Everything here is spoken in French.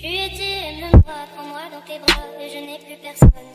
Tu étais, aime-moi, prends-moi dans tes bras, et je n'ai plus personne.